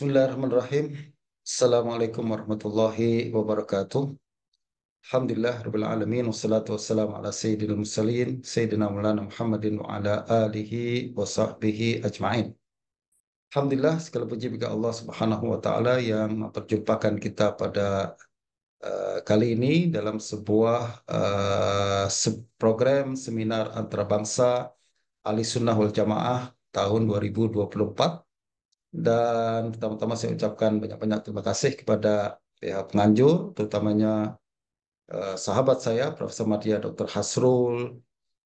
Bismillahirrahmanirrahim. Assalamualaikum warahmatullahi wabarakatuh. Alhamdulillah Rabbil Alamin Wassalatu wassalamu ala Sayyidina Mursalin Sayyidina Maulana Muhammadin wa ala alihi wa sahbihi ajma'in Alhamdulillah segala puji bagi Allah Subhanahu wa taala yang memperjumpakan kita pada uh, kali ini dalam sebuah uh, program seminar antarabangsa Ali Sunnah wal Jamaah tahun 2024 dan pertama-tama saya ucapkan banyak-banyak terima kasih kepada pihak penganjur terutamanya Eh, sahabat saya, Profesor Madya Dr. Hasrul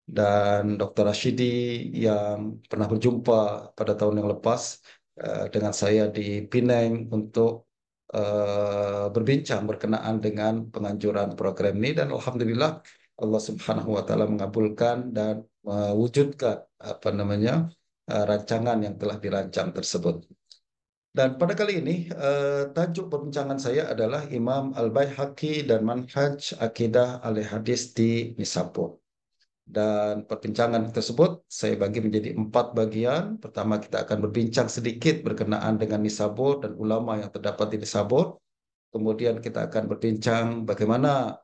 dan Dr. Rashidi yang pernah berjumpa pada tahun yang lepas uh, dengan saya di Pineng untuk uh, berbincang berkenaan dengan penganjuran program ini dan Alhamdulillah Allah Subhanahu wa taala mengabulkan dan mewujudkan apa namanya uh, rancangan yang telah dirancang tersebut. Dan pada kali ini, uh, tajuk perbincangan saya adalah Imam Al-Baihaqi dan Manhaj Akidah Al-Hadis di Nisabur. Dan perbincangan tersebut saya bagi menjadi empat bagian. Pertama kita akan berbincang sedikit berkenaan dengan Nisabur dan ulama yang terdapat di Nisabur. Kemudian kita akan berbincang bagaimana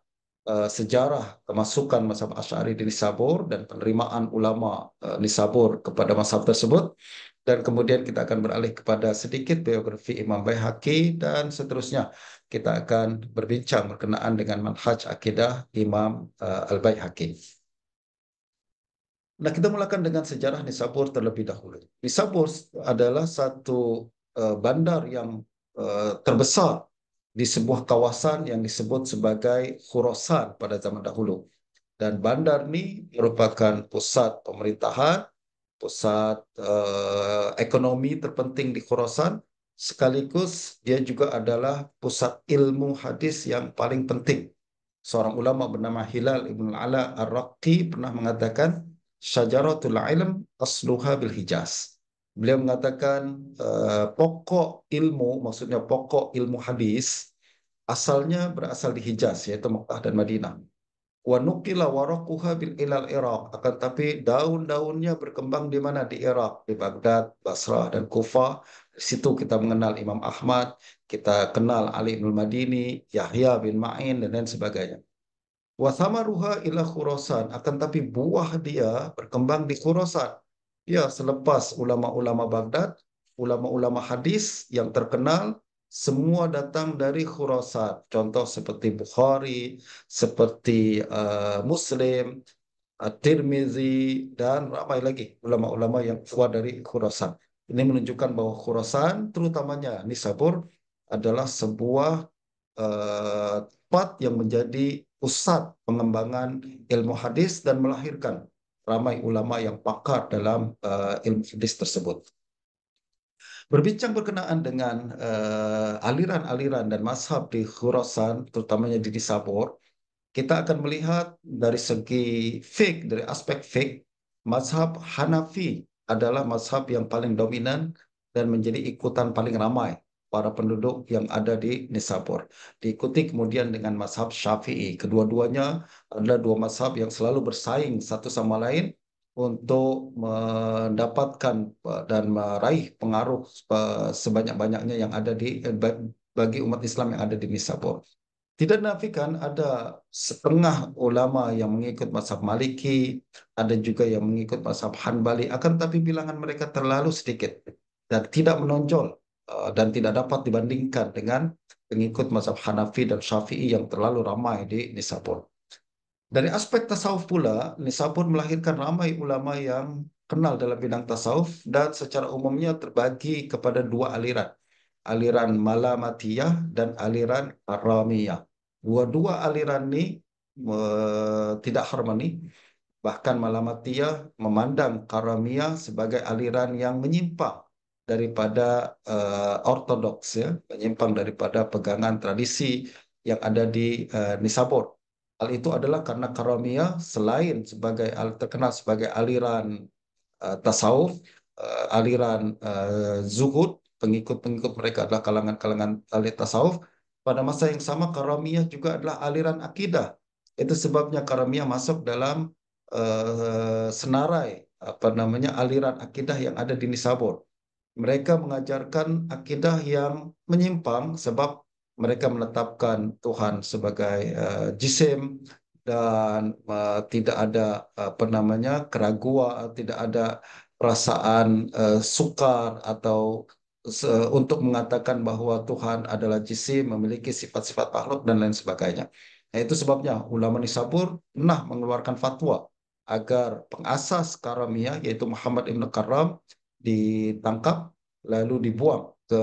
sejarah kemasukan Mazhab Asy'ari di Nisabur dan penerimaan ulama Nisabur kepada mazhab tersebut dan kemudian kita akan beralih kepada sedikit biografi Imam Baihaqi dan seterusnya kita akan berbincang berkenaan dengan manhaj akidah Imam uh, Al-Baihaqi. Nah, kita mulakan dengan sejarah Nisabur terlebih dahulu. Nisabur adalah satu bandar yang terbesar di sebuah kawasan yang disebut sebagai Khurasan pada zaman dahulu. Dan bandar ini merupakan pusat pemerintahan pusat uh, ekonomi terpenting di Khorasan sekaligus dia juga adalah pusat ilmu hadis yang paling penting. Seorang ulama bernama Hilal Ibn Ala Ar-Raqi pernah mengatakan syajaratul ilm asluha bil Hijaz. Beliau mengatakan uh, pokok ilmu maksudnya pokok ilmu hadis asalnya berasal di Hijaz yaitu Mekah dan Madinah. Wa nukila waraquha bil ilal Iraq. Akan tapi daun-daunnya berkembang di mana? Di Irak di Baghdad Basrah dan Kufah di situ kita mengenal Imam Ahmad kita kenal Ali bin Madini Yahya bin Ma'in dan lain sebagainya. Wa thamaruha ila Khurasan. Akan tapi buah dia berkembang di Khurasan ya selepas ulama-ulama Baghdad ulama-ulama hadis yang terkenal semua datang dari Khurasan. Contoh seperti Bukhari, seperti uh, Muslim, At-Tirmizi, dan ramai lagi ulama-ulama yang keluar dari Khurasan. Ini menunjukkan bahwa Khurasan, terutamanya Nisabur, adalah sebuah uh, tempat yang menjadi pusat pengembangan ilmu hadis dan melahirkan ramai ulama yang pakar dalam uh, ilmu hadis tersebut. Berbincang berkenaan dengan uh, aliran-aliran dan mazhab di Khurasan, terutamanya di Nisabur, kita akan melihat dari segi fik, dari aspek fik, mazhab Hanafi adalah mazhab yang paling dominan dan menjadi ikutan paling ramai para penduduk yang ada di Nisabur. Diikuti kemudian dengan mazhab Syafi'i. Kedua-duanya adalah dua mazhab yang selalu bersaing satu sama lain untuk mendapatkan uh, dan meraih pengaruh uh, sebanyak-banyaknya yang ada di eh, bagi umat Islam yang ada di Nisabur. Tidak nafikan ada setengah ulama yang mengikut mazhab Maliki, ada juga yang mengikut mazhab Hanbali, akan tapi bilangan mereka terlalu sedikit dan tidak menonjol dan tidak dapat dibandingkan dengan pengikut mazhab Hanafi dan Syafi'i yang terlalu ramai di Nisabur. Dari aspek tasawuf pula, Nisabur melahirkan ramai ulama yang kenal dalam bidang tasawuf dan secara umumnya terbagi kepada dua aliran. Aliran Malamatiyah dan aliran Aramiyah. Dua-dua aliran ini tidak harmoni. Bahkan Malamatiyah memandang Karamiyah sebagai aliran yang menyimpang daripada uh, ortodoks ya, menyimpang daripada pegangan tradisi yang ada di uh, Nisabur. Hal itu adalah karena Karamiyah selain sebagai terkenal sebagai aliran uh, tasawuf, uh, aliran uh, zuhud, pengikut-pengikut mereka adalah kalangan-kalangan ahli tasawuf. Pada masa yang sama Karamiyah juga adalah aliran akidah. Itu sebabnya Karamiyah masuk dalam uh, senarai apa namanya aliran akidah yang ada di Nisabur. Mereka mengajarkan akidah yang menyimpang sebab mereka menetapkan Tuhan sebagai uh, jisim dan uh, tidak ada apa namanya keraguan, tidak ada perasaan uh, sukar atau untuk mengatakan bahwa Tuhan adalah jisim, memiliki sifat-sifat makhluk dan lain sebagainya. Nah, itu sebabnya ulama Nisabur pernah mengeluarkan fatwa agar pengasas Karamiyah yaitu Muhammad Ibn Karam ditangkap lalu dibuang ke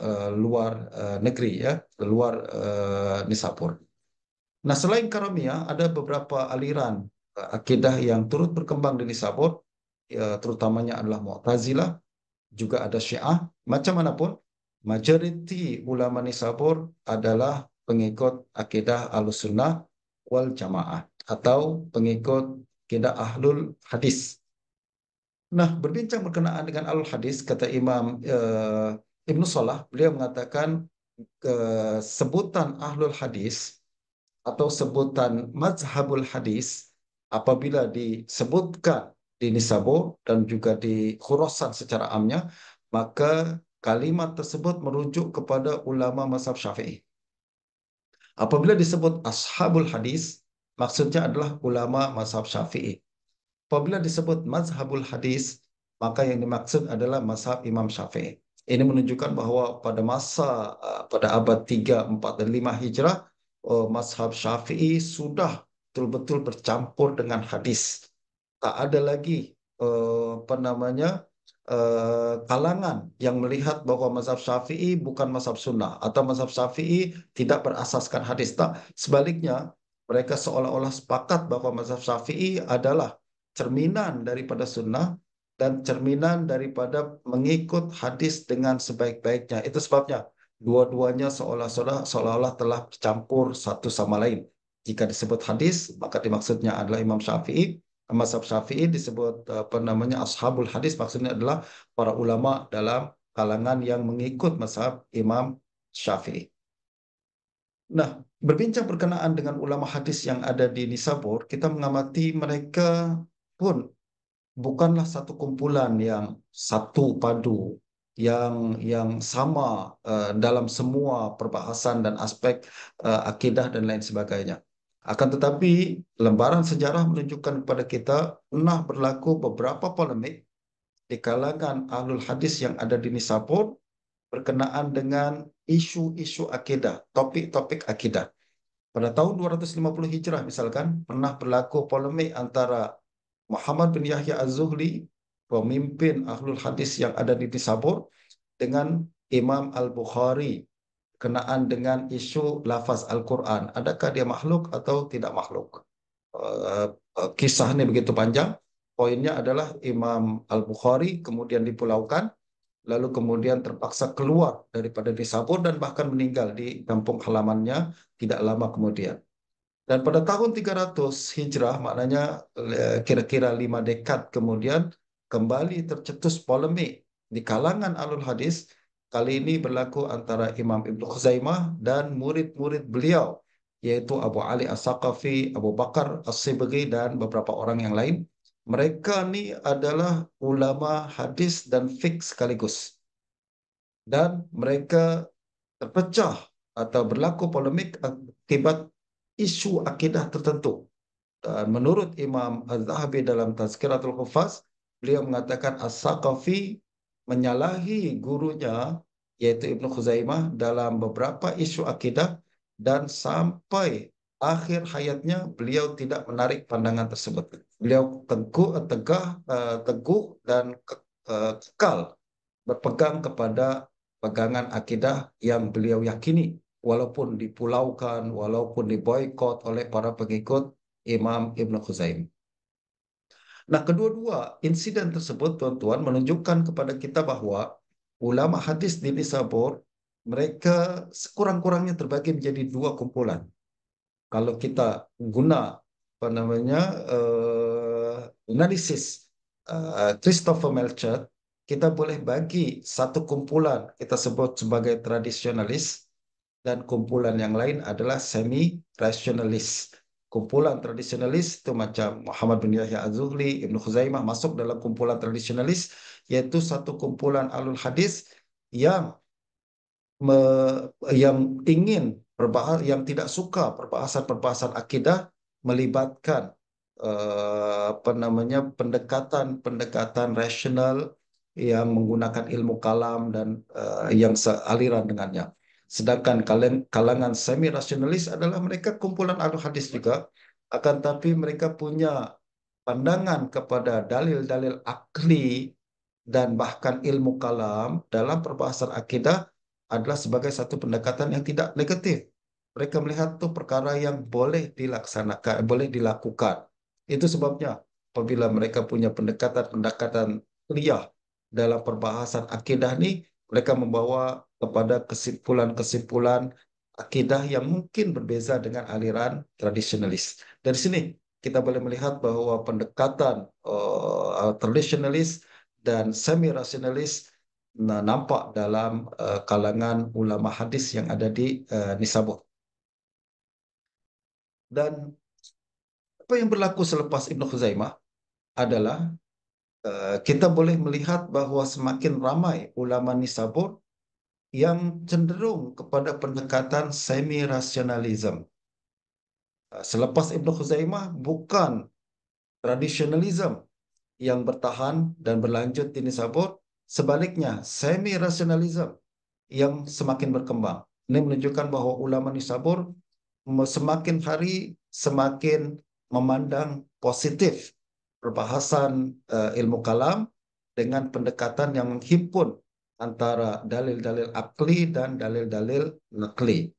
uh, luar uh, negeri ya, ke luar uh, Nisabur. Nah, selain Karamiyah ada beberapa aliran uh, akidah yang turut berkembang di Nisabur, ya, terutamanya adalah Mu'tazilah, juga ada Syiah, macam mana pun, majoriti ulama Nisabur adalah pengikut akidah Ahlussunnah wal Jamaah atau pengikut akidah Ahlul Hadis. Nah, berbincang berkenaan dengan Ahlul Hadis, kata Imam uh, Ibnu Salah, beliau mengatakan uh, sebutan Ahlul Hadis atau sebutan Mazhabul Hadis apabila disebutkan di Nisabo dan juga di Khurasan secara amnya, maka kalimat tersebut merujuk kepada ulama mazhab Syafi'i. Apabila disebut ashabul hadis, maksudnya adalah ulama mazhab Syafi'i. Apabila disebut mazhabul hadis, maka yang dimaksud adalah mazhab Imam Syafi'i. Ini menunjukkan bahwa pada masa uh, pada abad 3, 4 dan 5 Hijrah, uh, mazhab Syafi'i sudah betul-betul bercampur dengan hadis tak ada lagi uh, apa namanya kalangan yang melihat bahwa mazhab Syafi'i bukan mazhab sunnah atau mazhab Syafi'i tidak berasaskan hadis. Tak, sebaliknya mereka seolah-olah sepakat bahwa mazhab Syafi'i adalah cerminan daripada sunnah dan cerminan daripada mengikut hadis dengan sebaik-baiknya. Itu sebabnya dua-duanya seolah-olah seolah-olah telah bercampur satu sama lain. Jika disebut hadis, maka dimaksudnya adalah Imam Syafi'i mazhab Syafi'i disebut apa namanya ashabul hadis maksudnya adalah para ulama dalam kalangan yang mengikut mazhab Imam Syafi'i. Nah, berbincang berkenaan dengan ulama hadis yang ada di Nisabur, kita mengamati mereka pun bukanlah satu kumpulan yang satu padu yang yang sama uh, dalam semua perbahasan dan aspek uh, akidah dan lain sebagainya. Akan tetapi lembaran sejarah menunjukkan kepada kita pernah berlaku beberapa polemik di kalangan ahlul hadis yang ada di Nisabur berkenaan dengan isu-isu akidah, topik-topik akidah. Pada tahun 250 Hijrah misalkan pernah berlaku polemik antara Muhammad bin Yahya Az-Zuhli, pemimpin ahlul hadis yang ada di Nisabur, dengan Imam Al-Bukhari kenaan dengan isu lafaz Al-Quran. Adakah dia makhluk atau tidak makhluk? Uh, kisah ini begitu panjang. Poinnya adalah Imam Al-Bukhari kemudian dipulaukan, lalu kemudian terpaksa keluar daripada Nisabur dan bahkan meninggal di kampung halamannya tidak lama kemudian. Dan pada tahun 300 Hijrah, maknanya kira-kira lima dekad kemudian, kembali tercetus polemik di kalangan alul hadis Kali ini berlaku antara Imam Ibn Khuzaimah dan murid-murid beliau, yaitu Abu Ali As-Saqafi, Abu Bakar As-Sibri, dan beberapa orang yang lain. Mereka ini adalah ulama hadis dan fiqh sekaligus. Dan mereka terpecah atau berlaku polemik akibat isu akidah tertentu. Dan menurut Imam Az-Zahabi dalam Tazkiratul Hufaz, beliau mengatakan As-Saqafi menyalahi gurunya yaitu Ibnu Khuzaimah dalam beberapa isu akidah dan sampai akhir hayatnya beliau tidak menarik pandangan tersebut. Beliau teguh, tegah, eh, teguh dan eh, kekal berpegang kepada pegangan akidah yang beliau yakini walaupun dipulaukan, walaupun diboykot oleh para pengikut Imam Ibnu Khuzaimah. Nah, kedua-dua insiden tersebut, tuan-tuan, menunjukkan kepada kita bahwa ulama hadis di Nisabur, mereka sekurang-kurangnya terbagi menjadi dua kumpulan. Kalau kita guna apa namanya uh, analisis uh, Christopher Melchett, kita boleh bagi satu kumpulan kita sebut sebagai tradisionalis dan kumpulan yang lain adalah semi rasionalis. kumpulan tradisionalis itu macam Muhammad bin Yahya Az-Zuhli, Ibnu Khuzaimah masuk dalam kumpulan tradisionalis yaitu satu kumpulan alul hadis yang me, yang ingin berbahas yang tidak suka perbahasan-perbahasan akidah melibatkan uh, apa namanya pendekatan-pendekatan rasional yang menggunakan ilmu kalam dan uh, yang sealiran dengannya. Sedangkan kalangan semi rasionalis adalah mereka kumpulan ahli hadis juga, akan tapi mereka punya pandangan kepada dalil-dalil akli dan bahkan ilmu kalam dalam perbahasan akidah adalah sebagai satu pendekatan yang tidak negatif. Mereka melihat itu perkara yang boleh dilaksanakan, boleh dilakukan. Itu sebabnya apabila mereka punya pendekatan-pendekatan kuliah dalam perbahasan akidah ini, mereka membawa kepada kesimpulan-kesimpulan akidah yang mungkin berbeza dengan aliran tradisionalis. Dari sini kita boleh melihat bahwa pendekatan uh, tradisionalis dan semi-rasionalis nah, nampak dalam uh, kalangan ulama hadis yang ada di uh, Nisabur. Dan apa yang berlaku selepas Ibnu Khuzaimah adalah kita boleh melihat bahwa semakin ramai ulama Nisabur yang cenderung kepada pendekatan semi-rasionalism. Uh, selepas Ibnu Khuzaimah bukan tradisionalism yang bertahan dan berlanjut di Nisabur, sebaliknya semi-rasionalism yang semakin berkembang. Ini menunjukkan bahwa ulama Nisabur semakin hari semakin memandang positif perbahasan uh, ilmu kalam dengan pendekatan yang menghimpun antara dalil-dalil akli dan dalil-dalil nakli.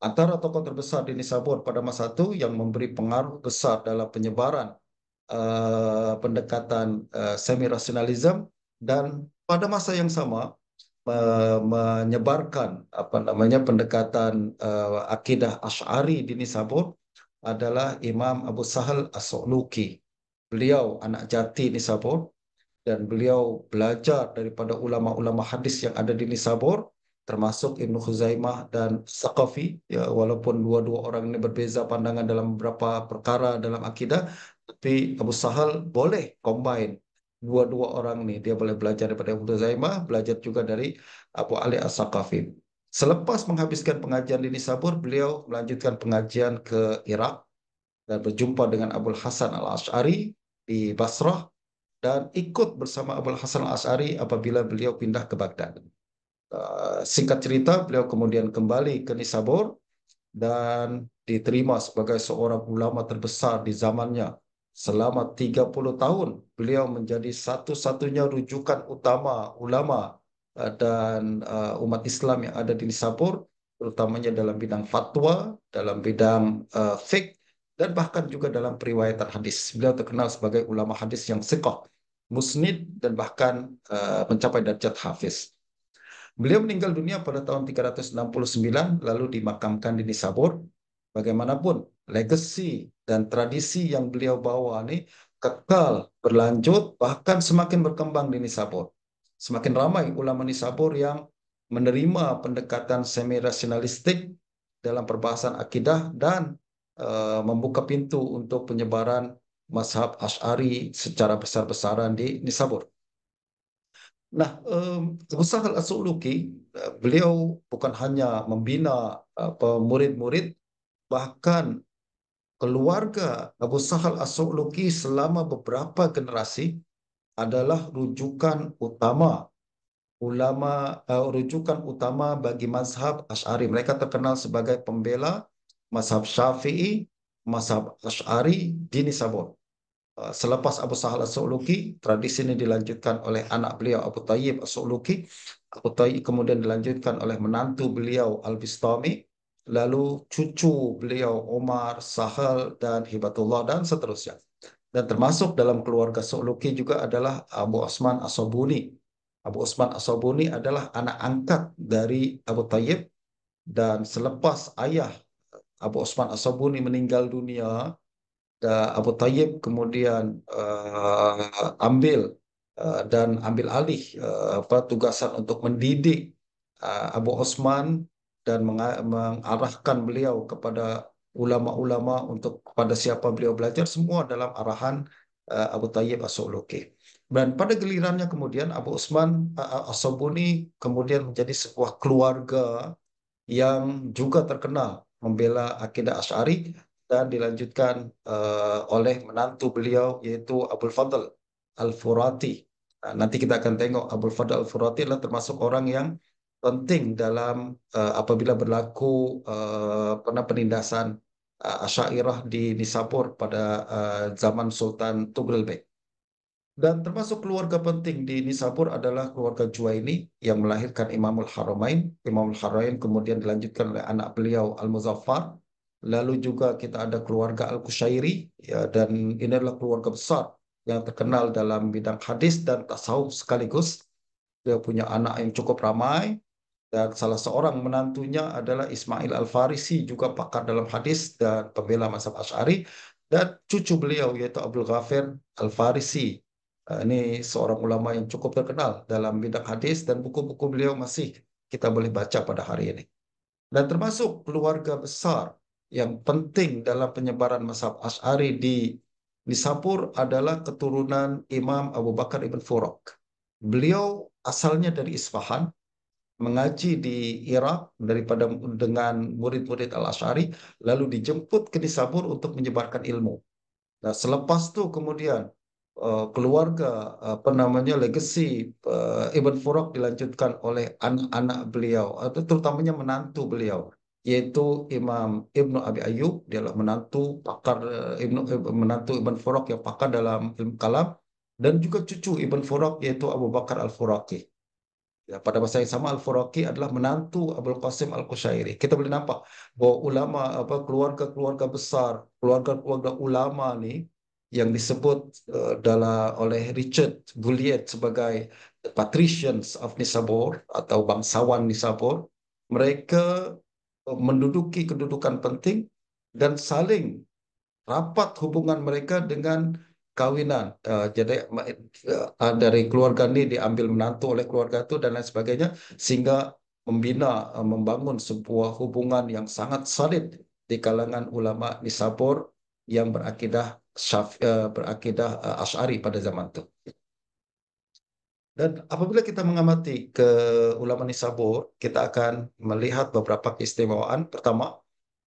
Antara tokoh terbesar di Nisabur pada masa itu yang memberi pengaruh besar dalam penyebaran uh, pendekatan uh, semi-rasionalism dan pada masa yang sama menyebarkan apa namanya pendekatan uh, akidah Asy'ari di Nisabur adalah Imam Abu Sahal As-Suluki. Beliau anak jati Nisabur dan beliau belajar daripada ulama-ulama hadis yang ada di Nisabur termasuk Ibnu Khuzaimah dan Saqafi ya walaupun dua-dua orang ini berbeza pandangan dalam beberapa perkara dalam akidah tapi Abu Sahal boleh combine dua-dua orang nih. Dia boleh belajar daripada Ibnu Zaimah, belajar juga dari Abu Ali As-Saqafi. Selepas menghabiskan pengajian di Nisabur, beliau melanjutkan pengajian ke Irak dan berjumpa dengan Abdul Hasan Al-Ash'ari di Basrah dan ikut bersama Abdul Hasan Al-Ash'ari apabila beliau pindah ke Baghdad. Uh, singkat cerita, beliau kemudian kembali ke Nisabur dan diterima sebagai seorang ulama terbesar di zamannya selama 30 tahun beliau menjadi satu-satunya rujukan utama ulama uh, dan uh, umat Islam yang ada di Nisabur terutamanya dalam bidang fatwa, dalam bidang uh, fiqh dan bahkan juga dalam periwayatan hadis. Beliau terkenal sebagai ulama hadis yang siqah, musnid dan bahkan uh, mencapai derajat hafiz. Beliau meninggal dunia pada tahun 369 lalu dimakamkan di Nisabur. Bagaimanapun legacy dan tradisi yang beliau bawa ini kekal berlanjut bahkan semakin berkembang di Nisabur. Semakin ramai ulama Nisabur yang menerima pendekatan semi rasionalistik dalam perbahasan akidah dan uh, membuka pintu untuk penyebaran mazhab Ash'ari secara besar-besaran di Nisabur. Nah, um, Abu Sahal As-Suluki, uh, beliau bukan hanya membina murid-murid, bahkan keluarga Abu Sahal As-Su'luki selama beberapa generasi adalah rujukan utama ulama uh, rujukan utama bagi mazhab Asy'ari. Mereka terkenal sebagai pembela mazhab Syafi'i, mazhab Asy'ari di Nisabur. Uh, selepas Abu Sahal As-Su'luki, tradisi ini dilanjutkan oleh anak beliau Abu Tayyib As-Su'luki. Abu Tayyib kemudian dilanjutkan oleh menantu beliau Al-Bistami lalu cucu beliau Umar, Sahal, dan Hibatullah, dan seterusnya. Dan termasuk dalam keluarga Suluki juga adalah Abu Osman Asobuni. Abu Osman Asobuni adalah anak angkat dari Abu Tayyib, dan selepas ayah Abu Osman Asobuni meninggal dunia, Abu Tayyib kemudian uh, ambil uh, dan ambil alih uh, tugasan untuk mendidik uh, Abu Osman dan mengarahkan beliau kepada ulama-ulama untuk kepada siapa beliau belajar semua dalam arahan uh, Abu Tayyib As-Suluki. Dan pada gilirannya kemudian Abu Usman uh, As-Sabuni kemudian menjadi sebuah keluarga yang juga terkenal membela akidah Asy'ari dan dilanjutkan uh, oleh menantu beliau yaitu Abdul Fadl Al-Furati. Nah, nanti kita akan tengok Abdul Fadl Al-Furati adalah termasuk orang yang penting dalam uh, apabila berlaku uh, pernah penindasan uh, Asyairah di Nisabur pada uh, zaman Sultan Tughril Dan termasuk keluarga penting di Nisabur adalah keluarga Juwaini yang melahirkan Imamul Haramain. Imamul Haramain kemudian dilanjutkan oleh anak beliau Al-Muzaffar. Lalu juga kita ada keluarga Al-Kushairi ya, dan ini adalah keluarga besar yang terkenal dalam bidang hadis dan tasawuf sekaligus. Dia punya anak yang cukup ramai dan salah seorang menantunya adalah Ismail Al-Farisi juga pakar dalam hadis dan pembela mazhab Asy'ari dan cucu beliau yaitu Abdul Ghafir Al-Farisi ini seorang ulama yang cukup terkenal dalam bidang hadis dan buku-buku beliau masih kita boleh baca pada hari ini. Dan termasuk keluarga besar yang penting dalam penyebaran mazhab Ash'ari di Nisapur adalah keturunan Imam Abu Bakar Ibn Furok. Beliau asalnya dari Isfahan, mengaji di Irak daripada dengan murid-murid Al-Ash'ari, lalu dijemput ke Nisapur untuk menyebarkan ilmu. Nah, selepas itu kemudian Eh, keluarga apa namanya legacy uh, Ibn Furak dilanjutkan oleh anak-anak beliau atau terutamanya menantu beliau yaitu Imam Ibnu Abi Ayyub dia adalah menantu pakar uh, Ibnu menantu Ibn Furak yang pakar dalam ilmu kalam dan juga cucu Ibn Furak yaitu Abu Bakar Al-Furaqi. Ya, pada masa yang sama Al-Furaqi adalah menantu Abdul Qasim Al-Qushairi. Kita boleh nampak bahwa ulama apa keluarga-keluarga besar, keluarga-keluarga ulama nih yang disebut uh, dalam oleh Richard Gouliet sebagai patricians of Nisabur atau bangsawan Nisabur, mereka uh, menduduki kedudukan penting dan saling rapat hubungan mereka dengan kawinan. Uh, jadi uh, dari keluarga ini diambil menantu oleh keluarga itu dan lain sebagainya sehingga membina uh, membangun sebuah hubungan yang sangat solid di kalangan ulama Nisabur yang berakidah syaf, uh, berakidah uh, Ash'ari pada zaman itu. Dan apabila kita mengamati ke ulama Nisabur, kita akan melihat beberapa keistimewaan. Pertama,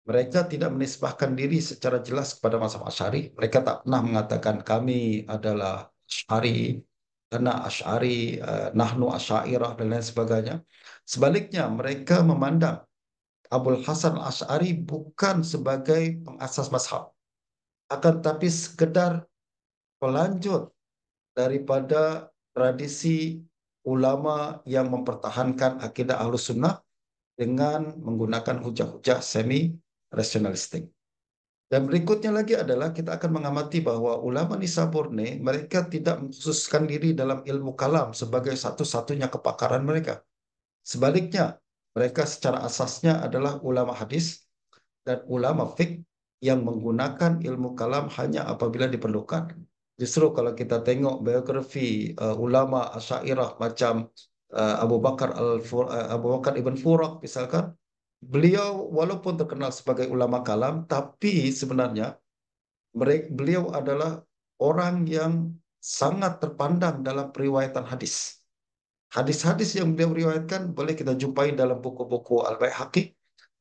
mereka tidak menisbahkan diri secara jelas kepada mazhab Ash'ari. Mereka tak pernah mengatakan kami adalah Ash'ari, karena Ash'ari, uh, Nahnu Ash'airah, dan lain sebagainya. Sebaliknya, mereka memandang Abul Hasan Ash'ari bukan sebagai pengasas mazhab akan tapi sekedar pelanjut daripada tradisi ulama yang mempertahankan akidah ahlus sunnah dengan menggunakan hujah-hujah semi rasionalistik. Dan berikutnya lagi adalah kita akan mengamati bahwa ulama Nisaburne mereka tidak mengkhususkan diri dalam ilmu kalam sebagai satu-satunya kepakaran mereka. Sebaliknya, mereka secara asasnya adalah ulama hadis dan ulama fiqh yang menggunakan ilmu kalam hanya apabila diperlukan. Justru kalau kita tengok biografi uh, ulama Asy'ariyah macam uh, Abu Bakar Al uh, Abu Bakar Ibn Furak misalkan, beliau walaupun terkenal sebagai ulama kalam tapi sebenarnya mereka, beliau adalah orang yang sangat terpandang dalam periwayatan hadis. Hadis-hadis yang beliau riwayatkan boleh kita jumpai dalam buku-buku Al-Baihaqi,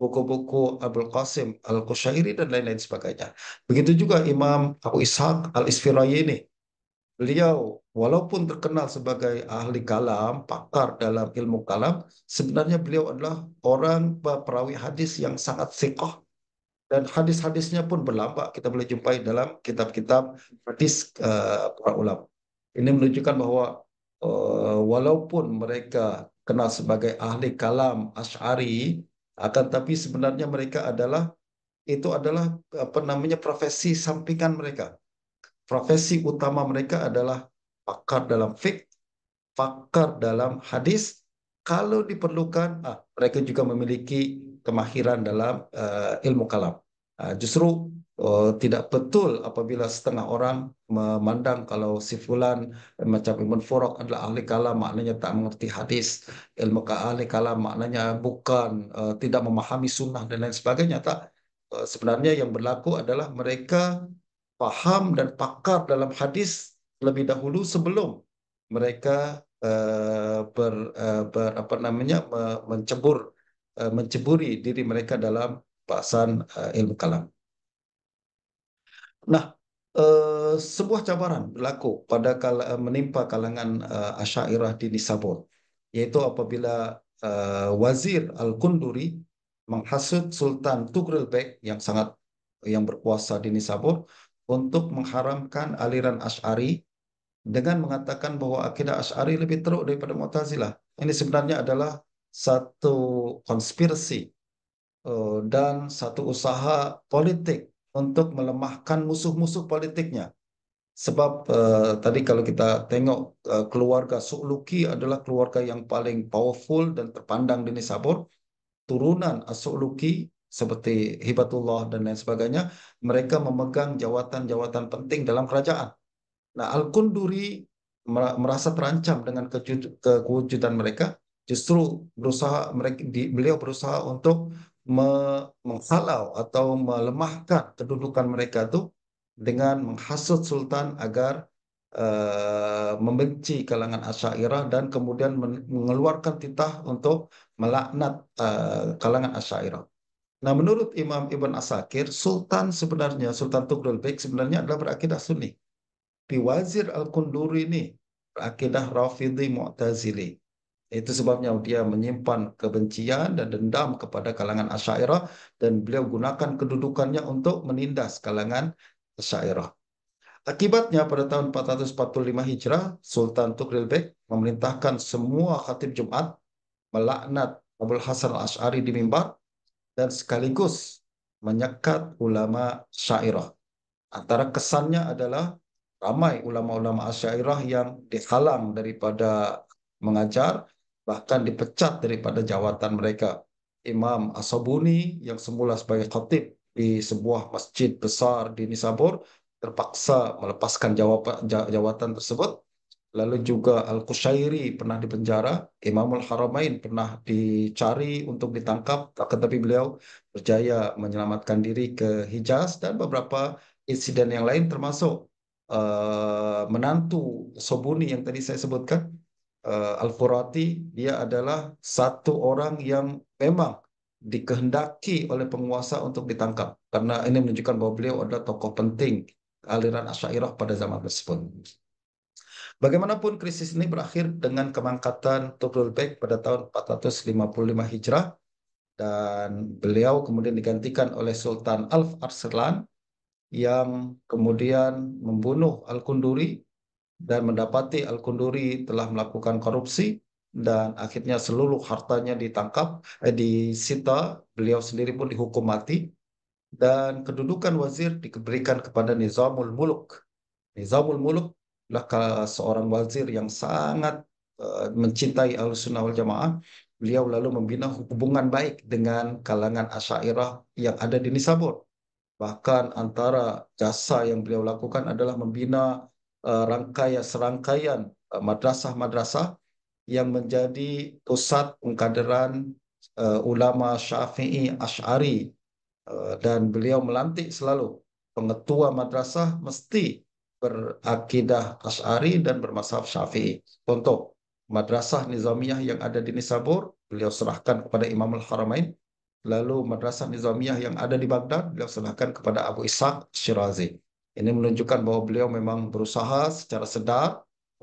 buku-buku Abdul Qasim Al-Qushairi dan lain-lain sebagainya. Begitu juga Imam Abu Ishaq Al-Isfirayini. Beliau walaupun terkenal sebagai ahli kalam, pakar dalam ilmu kalam, sebenarnya beliau adalah orang perawi hadis yang sangat siqah dan hadis-hadisnya pun berlambak kita boleh jumpai dalam kitab-kitab hadis uh, para ulama. Ini menunjukkan bahwa uh, walaupun mereka kenal sebagai ahli kalam Ash'ari, akan tapi sebenarnya mereka adalah itu adalah apa namanya profesi sampingan mereka. Profesi utama mereka adalah pakar dalam fik, pakar dalam hadis. Kalau diperlukan, ah, mereka juga memiliki kemahiran dalam uh, ilmu kalam. Uh, justru uh, tidak betul apabila setengah orang memandang kalau si fulan macam Ibn Furaq adalah ahli kalam maknanya tak mengerti hadis ilmu ahli kalam maknanya bukan uh, tidak memahami sunnah dan lain sebagainya. Tak eh, sebenarnya yang berlaku adalah mereka paham dan pakar dalam hadis lebih dahulu sebelum mereka uh, ber, uh, ber apa namanya mencebur uh, menceburi diri mereka dalam bahasan uh, ilmu kalam. Nah, uh, sebuah cabaran berlaku pada kala, menimpa kalangan uh, Asy'ariyah di Nisabur, yaitu apabila uh, Wazir Al-Kunduri menghasut Sultan Tugril Bek yang sangat yang berkuasa di Nisabur untuk mengharamkan aliran Asy'ari dengan mengatakan bahwa akidah Asy'ari lebih teruk daripada Mu'tazilah. Ini sebenarnya adalah satu konspirasi dan satu usaha politik untuk melemahkan musuh-musuh politiknya. Sebab uh, tadi kalau kita tengok uh, keluarga Su'luki adalah keluarga yang paling powerful dan terpandang di Nisabur. Turunan As-Su'luki seperti Hibatullah dan lain sebagainya, mereka memegang jawatan-jawatan penting dalam kerajaan. Nah, Al-Kunduri merasa terancam dengan kewujudan mereka, justru berusaha mereka beliau berusaha untuk menghalau atau melemahkan kedudukan mereka itu dengan menghasut sultan agar uh, membenci kalangan Asy'ariyah dan kemudian mengeluarkan titah untuk melaknat uh, kalangan Asy'ariyah. Nah, menurut Imam Ibn Asakir, sultan sebenarnya Sultan Tughril Bek sebenarnya adalah berakidah Sunni. Tapi Wazir Al-Kunduri ini berakidah Rafidhi Mu'tazili. Itu sebabnya dia menyimpan kebencian dan dendam kepada kalangan Asy'ariyah dan beliau gunakan kedudukannya untuk menindas kalangan Asy'ariyah. Akibatnya pada tahun 445 Hijrah, Sultan Tughril Bek memerintahkan semua khatib Jumat melaknat Abdul Hasan Al-Asy'ari di mimbar dan sekaligus menyekat ulama Syairah. Antara kesannya adalah ramai ulama-ulama Asy'ariyah yang dihalang daripada mengajar bahkan dipecat daripada jawatan mereka. Imam Asabuni yang semula sebagai khatib di sebuah masjid besar di Nisabur terpaksa melepaskan jawatan tersebut. Lalu juga Al-Qushairi pernah dipenjara, Imamul Haramain pernah dicari untuk ditangkap, tetapi beliau berjaya menyelamatkan diri ke Hijaz dan beberapa insiden yang lain termasuk uh, menantu Sobuni yang tadi saya sebutkan uh, Al-Furati dia adalah satu orang yang memang dikehendaki oleh penguasa untuk ditangkap karena ini menunjukkan bahwa beliau adalah tokoh penting aliran Asy'ariyah pada zaman tersebut. Bagaimanapun krisis ini berakhir dengan kemangkatan Tughril Bek pada tahun 455 Hijrah dan beliau kemudian digantikan oleh Sultan Alf Arslan yang kemudian membunuh Al-Kunduri dan mendapati Al-Kunduri telah melakukan korupsi dan akhirnya seluruh hartanya ditangkap, eh, disita, beliau sendiri pun dihukum mati dan kedudukan wazir diberikan kepada Nizamul Muluk. Nizamul Muluk adalah seorang wazir yang sangat uh, mencintai Ahlussunnah wal Jamaah. Beliau lalu membina hubungan baik dengan kalangan Asy'ariyah yang ada di Nisabur. Bahkan antara jasa yang beliau lakukan adalah membina rangkaian serangkaian uh, madrasah-madrasah yang menjadi pusat pengkaderan uh, ulama Syafi'i Asy'ari uh, dan beliau melantik selalu pengetua madrasah mesti berakidah Asy'ari dan bermazhab Syafi'i. Contoh, madrasah Nizamiyah yang ada di Nisabur, beliau serahkan kepada Imam Al-Haramain Lalu madrasah Nizamiyah yang ada di Baghdad beliau serahkan kepada Abu Ishaq Shirazi. Ini menunjukkan bahwa beliau memang berusaha secara sedar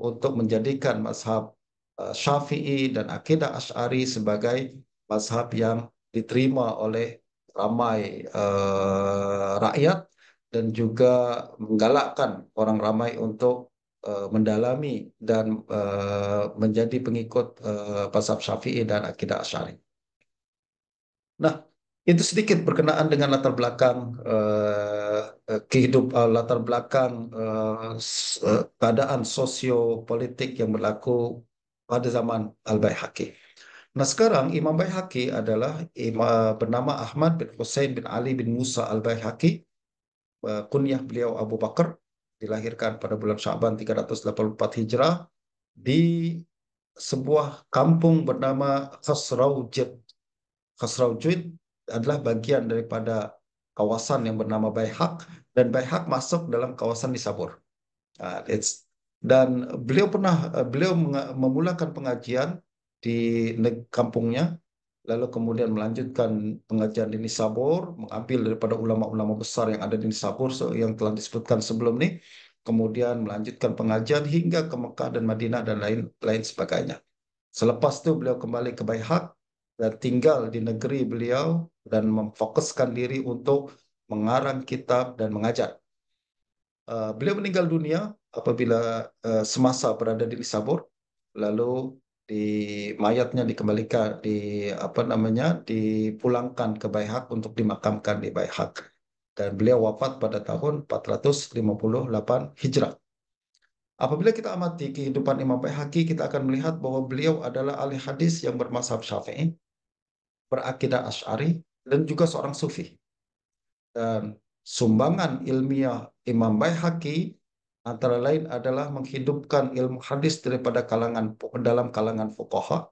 untuk menjadikan mazhab uh, Syafi'i dan akidah Ash'ari sebagai mazhab yang diterima oleh ramai uh, rakyat dan juga menggalakkan orang ramai untuk uh, mendalami dan uh, menjadi pengikut uh, mazhab Syafi'i dan akidah Ash'ari. Nah, itu sedikit berkenaan dengan latar belakang uh, kehidup uh, latar belakang uh, keadaan sosiopolitik yang berlaku pada zaman Al-Baihaqi. Nah sekarang Imam Baihaqi adalah imam, bernama Ahmad bin Hussein bin Ali bin Musa Al-Baihaqi. Kunyah beliau Abu Bakar dilahirkan pada bulan Syaban 384 Hijrah di sebuah kampung bernama Khasraujid Khosraujid adalah bagian daripada kawasan yang bernama Baihak dan Baihak masuk dalam kawasan Nisabur. Uh, dan beliau pernah beliau memulakan pengajian di kampungnya lalu kemudian melanjutkan pengajian di Nisabur mengambil daripada ulama-ulama besar yang ada di Nisabur yang telah disebutkan sebelum ini kemudian melanjutkan pengajian hingga ke Mekah dan Madinah dan lain lain sebagainya. Selepas itu beliau kembali ke Baihak tinggal di negeri beliau dan memfokuskan diri untuk mengarang kitab dan mengajar. Uh, beliau meninggal dunia apabila uh, semasa berada di Lisabur, lalu di mayatnya dikembalikan di apa namanya dipulangkan ke Baihak untuk dimakamkan di Baihak dan beliau wafat pada tahun 458 Hijrah. Apabila kita amati kehidupan Imam Baihaqi, kita akan melihat bahwa beliau adalah ahli hadis yang bermazhab Syafi'i, berakidah Asy'ari dan juga seorang sufi. Dan sumbangan ilmiah Imam Baihaqi antara lain adalah menghidupkan ilmu hadis daripada kalangan dalam kalangan fuqaha.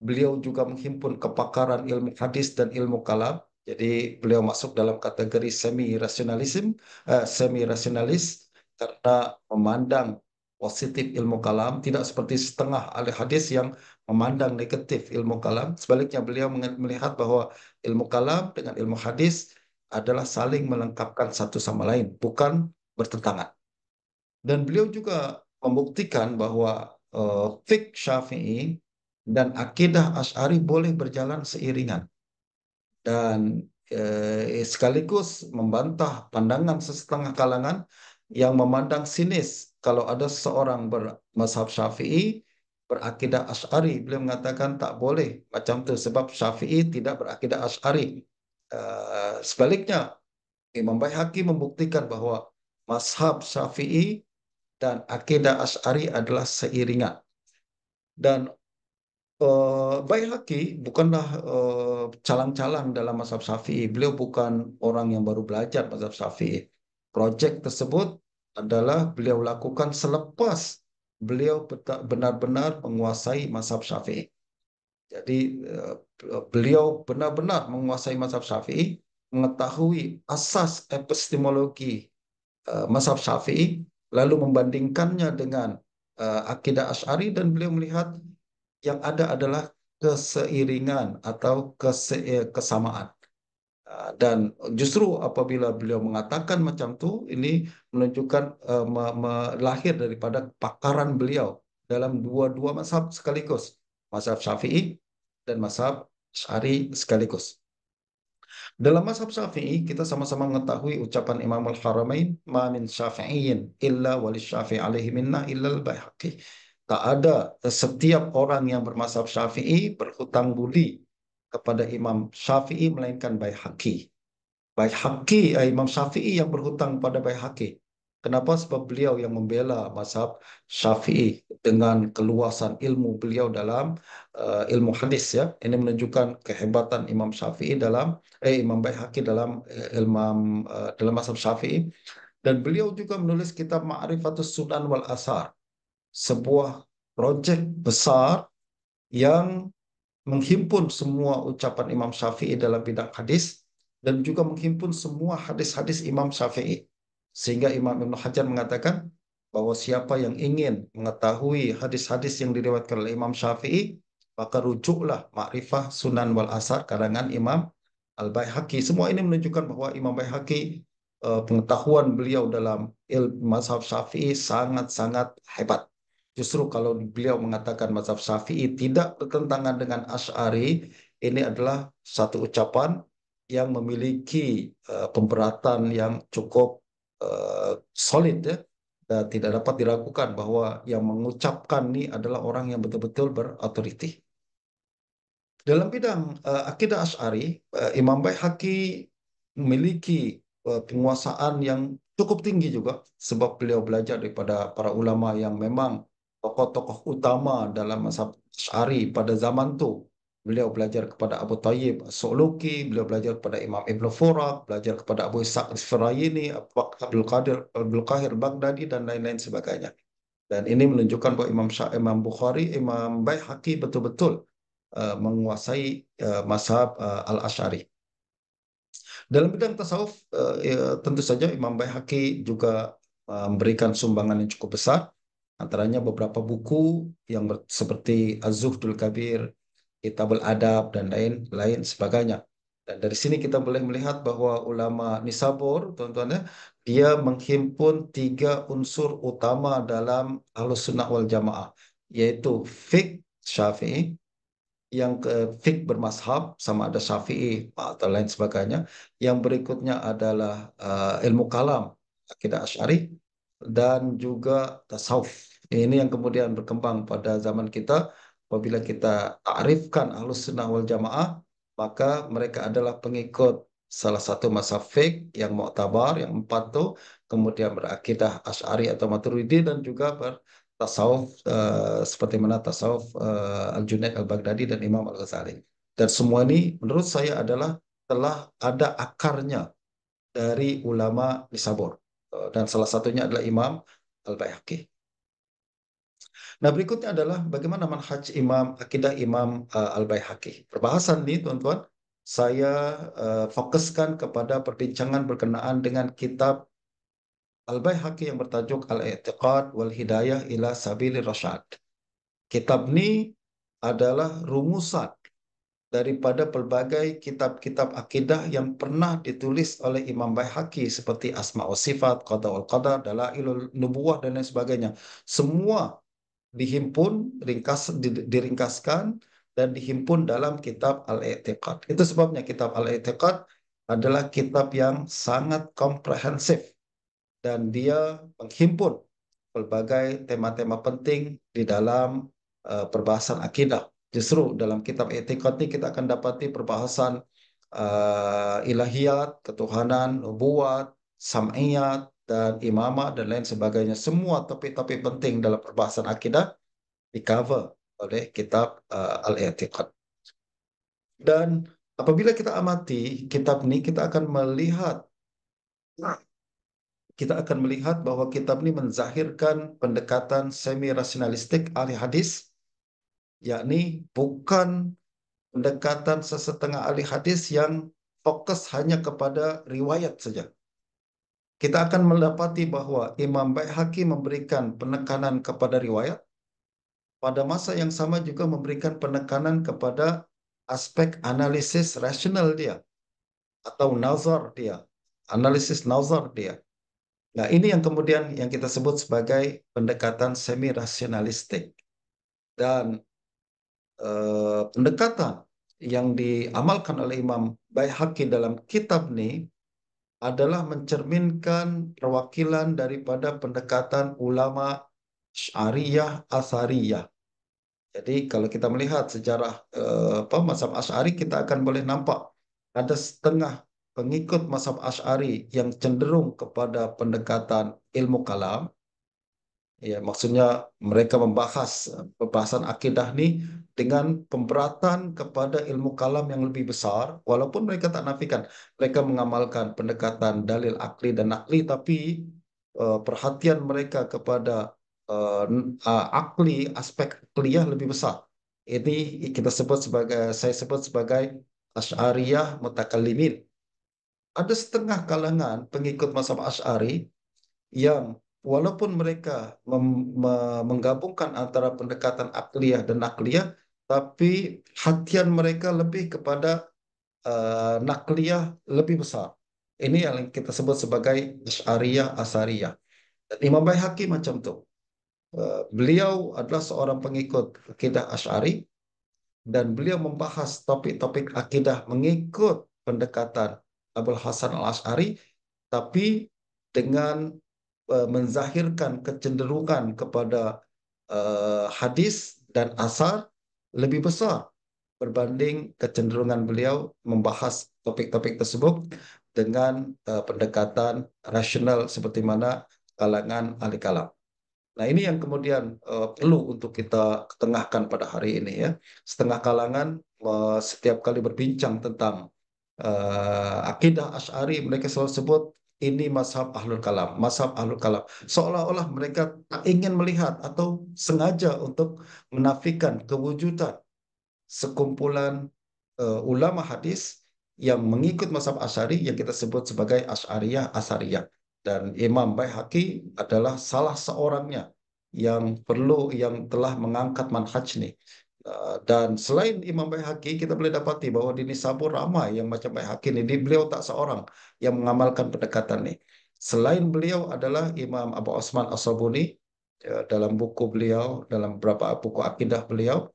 Beliau juga menghimpun kepakaran ilmu hadis dan ilmu kalam jadi beliau masuk dalam kategori semi rasionalism, eh, semi rasionalis karena memandang positif ilmu kalam, tidak seperti setengah ahli hadis yang memandang negatif ilmu kalam. Sebaliknya beliau melihat bahwa ilmu kalam dengan ilmu hadis adalah saling melengkapkan satu sama lain, bukan bertentangan. Dan beliau juga membuktikan bahwa uh, fik syafi'i dan akidah Ash'ari boleh berjalan seiringan dan eh, sekaligus membantah pandangan sesetengah kalangan yang memandang sinis kalau ada seorang bermazhab syafi'i berakidah Ash'ari. Beliau mengatakan tak boleh macam itu sebab syafi'i tidak berakidah Ash'ari. Uh, sebaliknya, Imam Baihaqi membuktikan bahwa mazhab syafi'i dan akidah Ash'ari adalah seiringan. Dan Uh, bukanlah uh, calang-calang dalam mazhab Syafi'i. Beliau bukan orang yang baru belajar mazhab Syafi'i. Projek tersebut adalah beliau lakukan selepas beliau benar-benar menguasai mazhab Syafi'i. Jadi uh, beliau benar-benar menguasai mazhab Syafi'i, mengetahui asas epistemologi uh, mazhab Syafi'i, lalu membandingkannya dengan uh, akidah Ash'ari dan beliau melihat yang ada adalah keseiringan atau eh, kesamaan. Ah, dan justru apabila beliau mengatakan macam itu, ini menunjukkan uh, me me lahir daripada pakaran beliau dalam dua-dua mazhab sekaligus, mazhab Syafi'i dan mazhab Syari sekaligus. Dalam mazhab Syafi'i, kita sama-sama mengetahui ucapan Imam Al-Haramain, "Ma min syafi'in illa wali syafi'i alaihi minna illa al-Baihaqi." Tak ada setiap orang yang bermazhab Syafi'i berhutang budi kepada Imam Syafi'i melainkan Baihaqi. Baihaqi, eh, Imam Syafi'i yang berhutang pada Baihaqi. Kenapa? Sebab beliau yang membela mazhab Syafi'i dengan keluasan ilmu beliau dalam uh, ilmu hadis ya. Ini menunjukkan kehebatan Imam Syafi'i dalam eh Imam Baihaqi dalam uh, ilmu uh, dalam mazhab Syafi'i dan beliau juga menulis kitab Ma'rifatus Sunan wal Asar sebuah proyek besar yang menghimpun semua ucapan Imam Syafi'i dalam bidang hadis dan juga menghimpun semua hadis-hadis Imam Syafi'i. Sehingga Imam Ibn Hajar mengatakan bahwa siapa yang ingin mengetahui hadis-hadis yang diriwayatkan oleh Imam Syafi'i, maka rujuklah Ma'rifah Sunan wal Asar karangan Imam Al-Baihaqi. Semua ini menunjukkan bahwa Imam Baihaqi eh, pengetahuan beliau dalam ilmu mazhab Syafi'i sangat-sangat hebat. Justru kalau beliau mengatakan mazhab Syafi'i tidak bertentangan dengan Ash'ari, ini adalah satu ucapan yang memiliki uh, pemberatan yang cukup uh, solid ya dan tidak dapat diragukan bahwa yang mengucapkan ini adalah orang yang betul-betul berautoriti. Dalam bidang uh, akidah Ash'ari, uh, Imam Baihaqi memiliki uh, penguasaan yang cukup tinggi juga sebab beliau belajar daripada para ulama yang memang tokoh-tokoh utama dalam masa Syari pada zaman itu. Beliau belajar kepada Abu Tayyib Suluki, beliau belajar kepada Imam Ibn Furak, belajar kepada Abu Ishaq Al-Firayini, Abdul Qadir Abdul Qahir Baghdadi dan lain-lain sebagainya. Dan ini menunjukkan bahwa Imam Syah, Imam Bukhari, Imam Baihaqi betul-betul uh, menguasai uh, mazhab uh, Al-Asy'ari. Dalam bidang tasawuf, uh, ya, tentu saja Imam Baihaqi juga uh, memberikan sumbangan yang cukup besar. Antaranya beberapa buku yang seperti Az-Zuhdul Kabir, Kitabul Adab, dan lain-lain sebagainya. Dan dari sini kita boleh melihat bahwa ulama Nisabur, tuan-tuan ya, dia menghimpun tiga unsur utama dalam Ahlus Sunnah wal Jamaah, yaitu fiqh Syafi'i, yang ke fik bermashab sama ada Syafi'i atau lain sebagainya. Yang berikutnya adalah uh, ilmu kalam, akidah Asy'ari dan juga tasawuf. Ini yang kemudian berkembang pada zaman kita apabila kita ta'rifkan Ahlus Sunnah wal Jamaah maka mereka adalah pengikut salah satu masa fik yang mu'tabar yang empat itu kemudian berakidah Asy'ari atau Maturidi dan juga ber tasawuf uh, seperti mana tasawuf uh, Al-Junaid Al-Baghdadi dan Imam Al-Ghazali. Dan semua ini menurut saya adalah telah ada akarnya dari ulama Nisabur. Uh, dan salah satunya adalah Imam Al-Baihaqi. Nah berikutnya adalah bagaimana manhaj Imam, akidah Imam uh, Al-Baihaqi. Perbahasan ini tuan-tuan, saya uh, fokuskan kepada perbincangan berkenaan dengan kitab Al-Baihaqi yang bertajuk Al-I'tiqad wal Hidayah ila Sabilir Rasyad. Kitab ini adalah rumusan daripada pelbagai kitab-kitab akidah yang pernah ditulis oleh Imam Baihaqi seperti Asma wa Sifat, Qada wal Qadar, Dalailul Nubuwah dan lain sebagainya. Semua dihimpun, ringkas, diringkaskan dan dihimpun dalam kitab Al-I'tiqad. Itu sebabnya kitab Al-I'tiqad adalah kitab yang sangat komprehensif dan dia menghimpun berbagai tema-tema penting di dalam uh, perbahasan akidah. Justru dalam kitab etikot ini kita akan dapati perbahasan uh, ilahiyat, ketuhanan, nubuat, sam'iyat, dan imamah, dan lain sebagainya. Semua topik-topik penting dalam perbahasan akidah di cover oleh kitab uh, Al-I'tiqad. Dan apabila kita amati kitab ini, kita akan melihat kita akan melihat bahwa kitab ini menzahirkan pendekatan semi-rasionalistik ahli hadis, yakni bukan pendekatan sesetengah ahli hadis yang fokus hanya kepada riwayat saja. Kita akan mendapati bahwa Imam Baihaqi memberikan penekanan kepada riwayat, pada masa yang sama juga memberikan penekanan kepada aspek analisis rasional dia atau nazar dia, analisis nazar dia. Nah, ini yang kemudian yang kita sebut sebagai pendekatan semi rasionalistik. Dan eh, pendekatan yang diamalkan oleh Imam Baihaqi dalam kitab ini adalah mencerminkan perwakilan daripada pendekatan ulama Syariah Asariyah. Jadi kalau kita melihat sejarah eh, apa mazhab Asy'ari kita akan boleh nampak ada setengah pengikut mazhab Ash'ari yang cenderung kepada pendekatan ilmu kalam, ya maksudnya mereka membahas pembahasan akidah ini dengan pemberatan kepada ilmu kalam yang lebih besar, walaupun mereka tak nafikan, mereka mengamalkan pendekatan dalil akli dan nakli, tapi uh, perhatian mereka kepada uh, uh, akli, aspek akliyah lebih besar. Ini kita sebut sebagai, saya sebut sebagai Ash'ariyah mutakallimin ada setengah kalangan pengikut mazhab Ash'ari yang walaupun mereka menggabungkan antara pendekatan akliyah dan nakliyah, tapi hatian mereka lebih kepada uh, nakliyah lebih besar. Ini yang kita sebut sebagai Ash'ariyah Asariyah. Dan Imam Baihaqi macam tu. Uh, beliau adalah seorang pengikut akidah Ash'ari dan beliau membahas topik-topik akidah mengikut pendekatan Abul Hasan Al-Ash'ari tapi dengan uh, menzahirkan kecenderungan kepada uh, hadis dan asar lebih besar berbanding kecenderungan beliau membahas topik-topik tersebut dengan uh, pendekatan rasional seperti mana kalangan ahli kalam. Nah ini yang kemudian uh, perlu untuk kita ketengahkan pada hari ini ya. Setengah kalangan uh, setiap kali berbincang tentang uh, akidah Ash'ari mereka selalu sebut ini mazhab ahlul kalam, mazhab ahlul kalam. Seolah-olah mereka tak ingin melihat atau sengaja untuk menafikan kewujudan sekumpulan uh, ulama hadis yang mengikut mazhab Asy'ari yang kita sebut sebagai Asy'ariyah Asariyah. Dan Imam Baihaqi adalah salah seorangnya yang perlu yang telah mengangkat manhaj ini. Uh, dan selain Imam Baihaqi, kita boleh dapati bahwa di Nisabur ramai yang macam Baihaqi ini. Beliau tak seorang yang mengamalkan pendekatan ini. Selain beliau adalah Imam Abu Osman As-Sabuni ya, dalam buku beliau, dalam beberapa buku akidah beliau,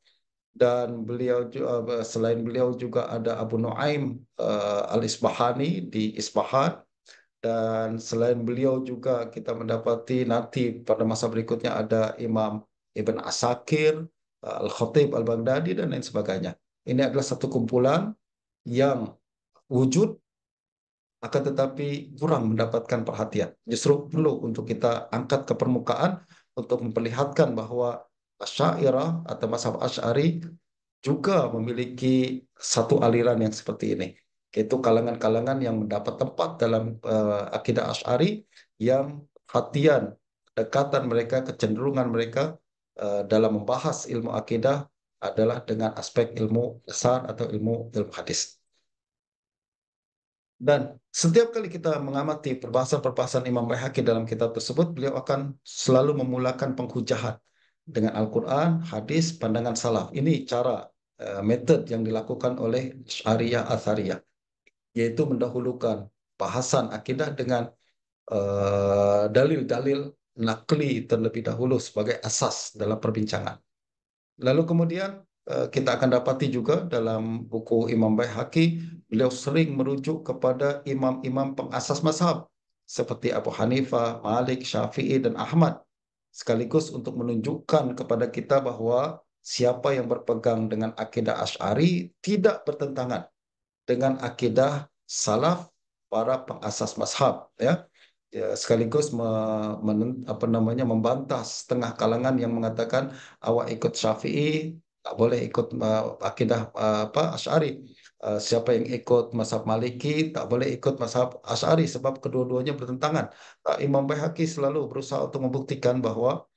dan beliau uh, selain beliau juga ada Abu Nuaim Al-Isbahani di Isbahan dan selain beliau juga kita mendapati nanti pada masa berikutnya ada Imam Ibn Asakir, Al-Khatib Al-Baghdadi dan lain sebagainya. Ini adalah satu kumpulan yang wujud akan tetapi kurang mendapatkan perhatian. Justru perlu untuk kita angkat ke permukaan untuk memperlihatkan bahwa Asy'ariyah atau mazhab Asy'ari juga memiliki satu aliran yang seperti ini. Yaitu kalangan-kalangan yang mendapat tempat dalam uh, akidah Asy'ari yang hatian, dekatan mereka, kecenderungan mereka dalam membahas ilmu akidah adalah dengan aspek ilmu besar atau ilmu ilmu hadis. Dan setiap kali kita mengamati perbahasan-perbahasan Imam Baihaqi dalam kitab tersebut, beliau akan selalu memulakan penghujahan dengan Al-Quran, hadis, pandangan salaf. Ini cara uh, metode yang dilakukan oleh Syariah Athariyah, yaitu mendahulukan bahasan akidah dengan uh, dalil-dalil uh, nakli terlebih dahulu sebagai asas dalam perbincangan. Lalu kemudian Eh, kita akan dapati juga dalam buku Imam Baihaqi, beliau sering merujuk kepada imam-imam pengasas mazhab seperti Abu Hanifah, Malik, Syafi'i, dan Ahmad. Sekaligus untuk menunjukkan kepada kita bahwa siapa yang berpegang dengan akidah Ash'ari tidak bertentangan dengan akidah salaf para pengasas mazhab. Ya. Ya, sekaligus me, men, apa namanya membantah setengah kalangan yang mengatakan awak ikut Syafi'i tak boleh ikut uh, akidah uh, apa Asy'ari. Uh, siapa yang ikut mazhab Maliki tak boleh ikut mazhab Asy'ari sebab kedua-duanya bertentangan. Uh, Imam Baihaqi selalu berusaha untuk membuktikan bahwa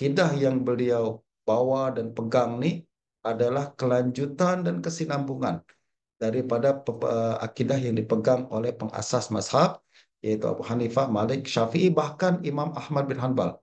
akidah yang beliau bawa dan pegang ni adalah kelanjutan dan kesinambungan daripada akidah yang dipegang oleh pengasas mazhab yaitu Abu Hanifah, Malik, Syafi'i bahkan Imam Ahmad bin Hanbal.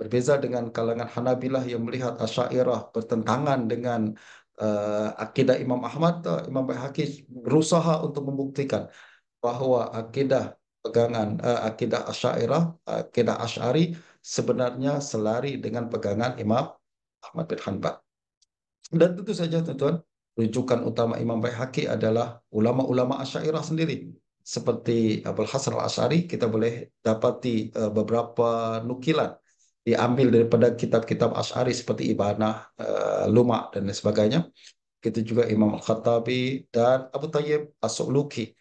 Berbeza dengan kalangan Hanabilah yang melihat Asy'ariyah bertentangan dengan uh, akidah Imam Ahmad, uh, Imam Baihaqi berusaha untuk membuktikan bahawa akidah pegangan uh, akidah Asy'ariyah, akidah Asy'ari sebenarnya selari dengan pegangan Imam Ahmad bin Hanbal. Dan tentu saja tuan-tuan, rujukan utama Imam Baihaqi adalah ulama-ulama Asy'ariyah sendiri. Seperti Abul Hasan al-Asy'ari, kita boleh dapati uh, beberapa nukilan diambil daripada kitab-kitab Ash'ari seperti Ibanah, uh, Lumak dan sebagainya. Kita juga Imam Al-Khattabi dan Abu Tayyib As-Su'luki,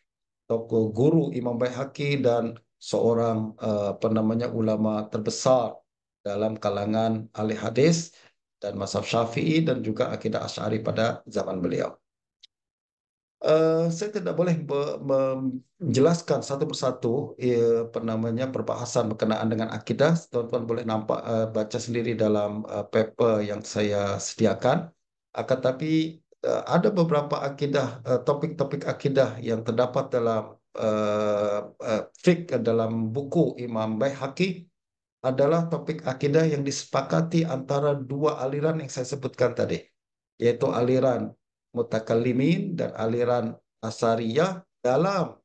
tokoh guru Imam Baihaqi dan seorang uh, apa namanya ulama terbesar dalam kalangan ahli hadis dan mazhab Syafi'i dan juga akidah Ash'ari pada zaman beliau. Uh, saya tidak boleh menjelaskan satu persatu ya, namanya perbahasan berkenaan dengan akidah. Tuan-tuan boleh nampak uh, baca sendiri dalam uh, paper yang saya sediakan. Akan tapi uh, ada beberapa akidah uh, topik-topik akidah yang terdapat dalam uh, uh, fiqh dalam buku Imam Baihaqi adalah topik akidah yang disepakati antara dua aliran yang saya sebutkan tadi, yaitu aliran mutakallimin dan aliran asariyah dalam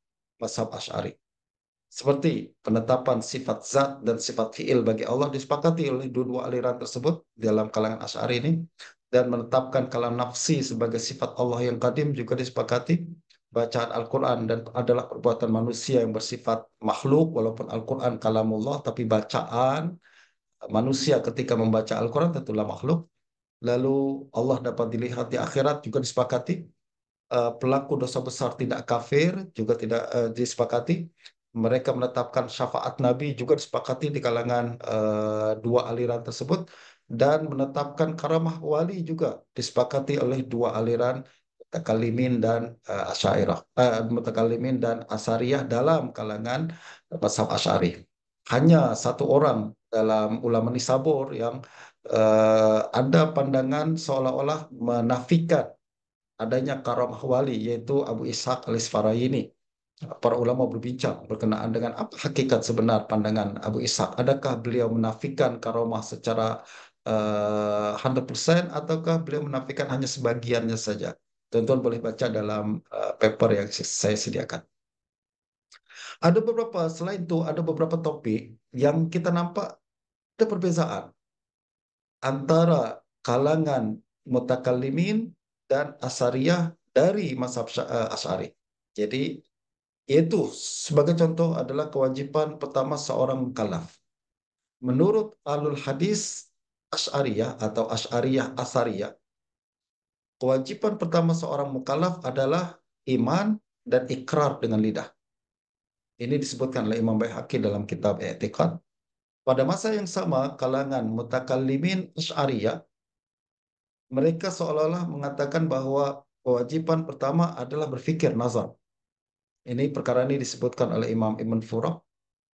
mazhab Asy'ari. Seperti penetapan sifat zat dan sifat fi'il bagi Allah disepakati oleh dua-dua aliran tersebut dalam kalangan Asy'ari ini. Dan menetapkan kalam nafsi sebagai sifat Allah yang kadim juga disepakati. Bacaan Al-Quran dan adalah perbuatan manusia yang bersifat makhluk walaupun Al-Quran kalamullah tapi bacaan manusia ketika membaca Al-Quran tentulah makhluk lalu Allah dapat dilihat di akhirat juga disepakati uh, pelaku dosa besar tidak kafir juga tidak uh, disepakati. Mereka menetapkan syafaat Nabi juga disepakati di kalangan uh, dua aliran tersebut. Dan menetapkan karamah wali juga disepakati oleh dua aliran mutakalimin dan uh, asyairah uh, mutakalimin dan asariyah dalam kalangan mazhab asyari. Hanya satu orang dalam ulama nisabur yang ada pandangan seolah-olah menafikan adanya karamah wali yaitu Abu Ishaq al-Isfarayini. Para ulama berbincang berkenaan dengan apa hakikat sebenar pandangan Abu Ishaq. Adakah beliau menafikan karamah secara uh, 100% ataukah beliau menafikan hanya sebagiannya saja? Tuan-tuan boleh baca dalam uh, paper yang saya sediakan. Ada beberapa selain itu ada beberapa topik yang kita nampak ada perbezaan antara kalangan mutakallimin dan asariyah dari mazhab eh, Asy'ari. Jadi yaitu sebagai contoh adalah kewajiban pertama seorang mukallaf. Menurut alul hadis Asy'ariyah atau Asy'ariyah Asariyah, kewajiban pertama seorang mukallaf adalah iman dan ikrar dengan lidah. Ini disebutkan oleh Imam Baihaqi dalam kitab I'tiqad. Pada masa yang sama, kalangan mutakallimin Asy'ariyah mereka seolah-olah mengatakan bahwa kewajiban pertama adalah berfikir nazar. Ini perkara ini disebutkan oleh Imam Ibn Furaq.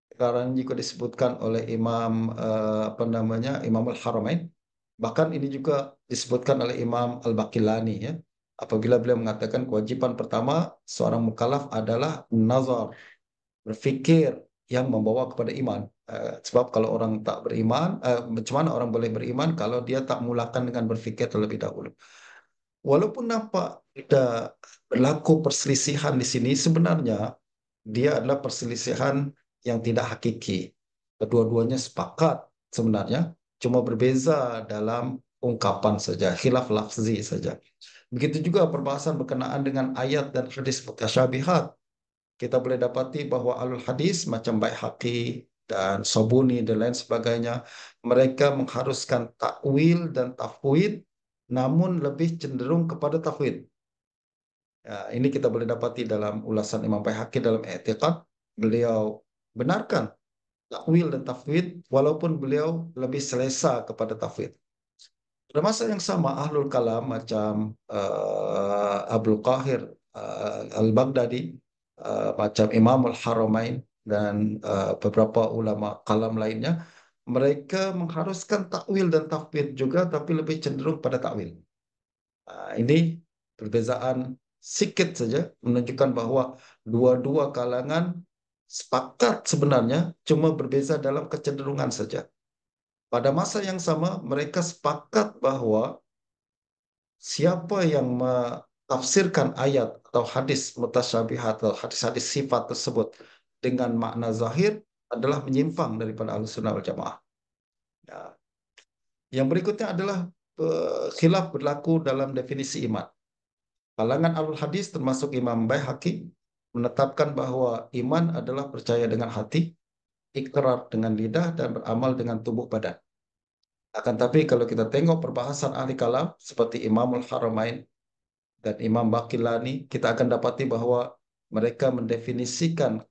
Perkara ini juga disebutkan oleh Imam uh, apa namanya Imam Al Haramain. Bahkan ini juga disebutkan oleh Imam Al Baqilani ya. Apabila beliau mengatakan kewajiban pertama seorang mukallaf adalah nazar, berfikir yang membawa kepada iman. Uh, sebab kalau orang tak beriman, macam mana orang boleh beriman kalau dia tak mulakan dengan berfikir terlebih dahulu. Walaupun nampak tidak berlaku perselisihan di sini, sebenarnya dia adalah perselisihan yang tidak hakiki. Kedua-duanya sepakat sebenarnya, cuma berbeza dalam ungkapan saja, khilaf lafzi saja. Begitu juga perbahasan berkenaan dengan ayat dan hadis mutasyabihat kita boleh dapati bahawa alul hadis macam baik haki dan Sobuni dan lain sebagainya mereka mengharuskan takwil dan tafwid namun lebih cenderung kepada tafwid. Ya, ini kita boleh dapati dalam ulasan Imam Baihaqi dalam I'tiqad beliau benarkan takwil dan tafwid walaupun beliau lebih selesa kepada tafwid. Pada masa yang sama ahlul kalam macam uh, Abdul Qahir uh, Al-Baghdadi uh, macam Imam Al-Haramain dan uh, beberapa ulama kalam lainnya, mereka mengharuskan takwil dan tafwid juga tapi lebih cenderung pada takwil. Uh, ini perbezaan sikit saja menunjukkan bahawa dua-dua kalangan sepakat sebenarnya cuma berbeza dalam kecenderungan saja. Pada masa yang sama mereka sepakat bahawa siapa yang tafsirkan ayat atau hadis mutasyabihat atau hadis-hadis sifat tersebut dengan makna zahir adalah menyimpang daripada al-sunnah wal jamaah. Ya. Yang berikutnya adalah uh, khilaf berlaku dalam definisi iman. Kalangan alul hadis termasuk Imam Baihaqi menetapkan bahawa iman adalah percaya dengan hati, ikrar dengan lidah dan beramal dengan tubuh badan. Akan tapi kalau kita tengok perbahasan ahli kalam seperti Imamul Haramain dan Imam Baqilani, kita akan dapati bahawa mereka mendefinisikan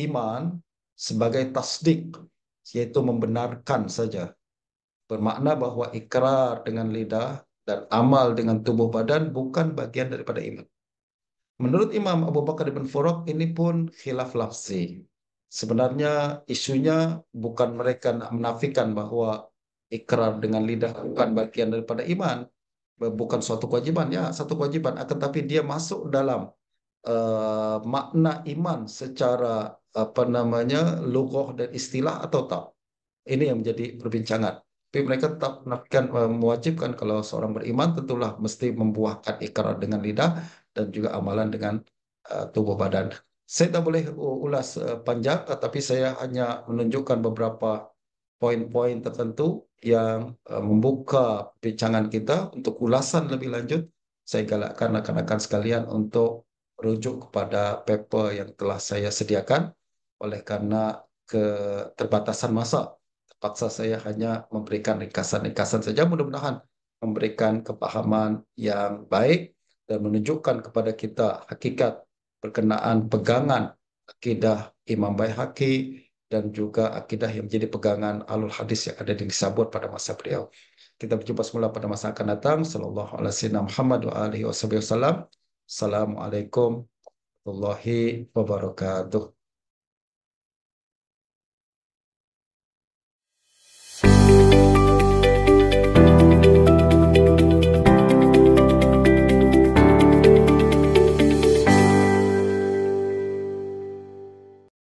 iman sebagai tasdik, yaitu membenarkan saja. Bermakna bahawa ikrar dengan lidah dan amal dengan tubuh badan bukan bagian daripada iman. Menurut Imam Abu Bakar bin Furaq, ini pun khilaf lafzi. Sebenarnya isunya bukan mereka menafikan bahawa ikrar dengan lidah bukan bagian daripada iman, bukan suatu kewajiban ya satu kewajiban akan tapi dia masuk dalam uh, makna iman secara apa namanya logoh dan istilah atau tak? Ini yang menjadi perbincangan. Tapi mereka tetap menafikan uh, mewajibkan kalau seorang beriman tentulah mesti membuahkan ikrar dengan lidah dan juga amalan dengan uh, tubuh badan. Saya tak boleh ulas uh, panjang tetapi saya hanya menunjukkan beberapa poin-poin tertentu yang uh, membuka perbincangan kita untuk ulasan lebih lanjut. Saya galakkan rakan-rakan sekalian untuk rujuk kepada paper yang telah saya sediakan oleh karena keterbatasan masa. Terpaksa saya hanya memberikan ringkasan-ringkasan saja mudah-mudahan memberikan kepahaman yang baik dan menunjukkan kepada kita hakikat berkenaan pegangan akidah Imam Baihaqi dan juga akidah yang menjadi pegangan alul hadis yang ada di Nisabur pada masa beliau. Kita berjumpa semula pada masa akan datang. Sallallahu alaihi wasallam. Assalamualaikum warahmatullahi wabarakatuh.